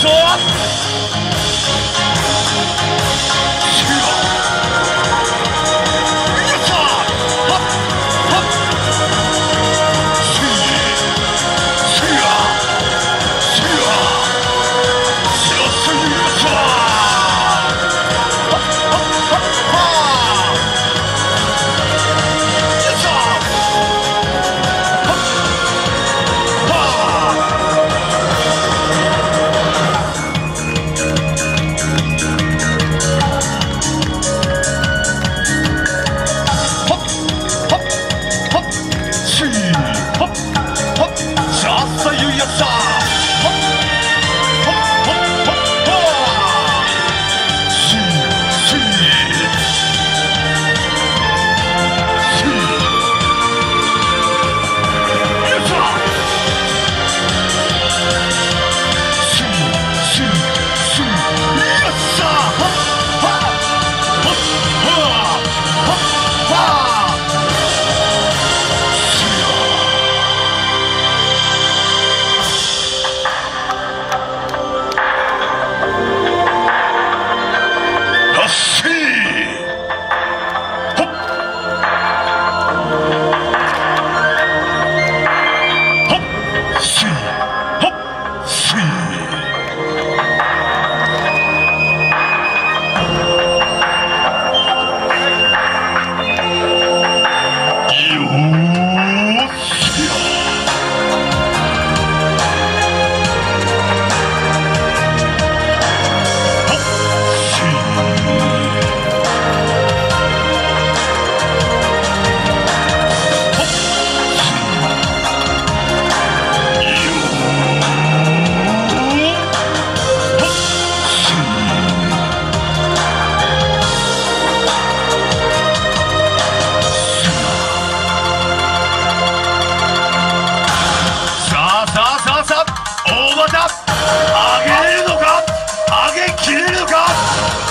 说。上げ切れるか？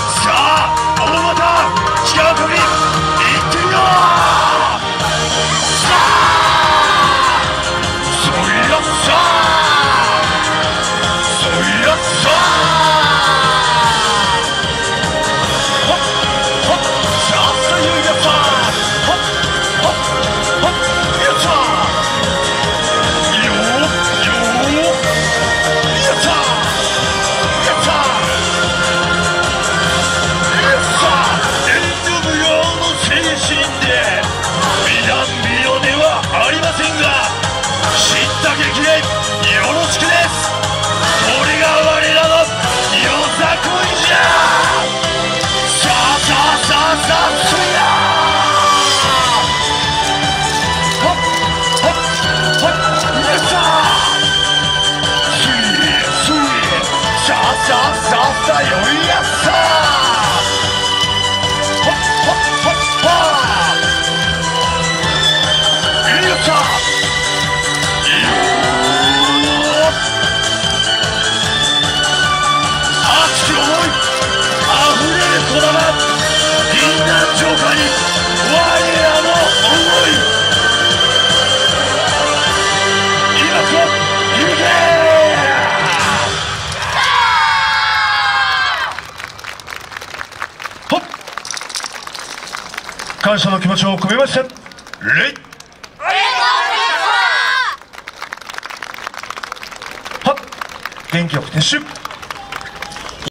感謝の気持ちを込めまして礼元気よく撤収。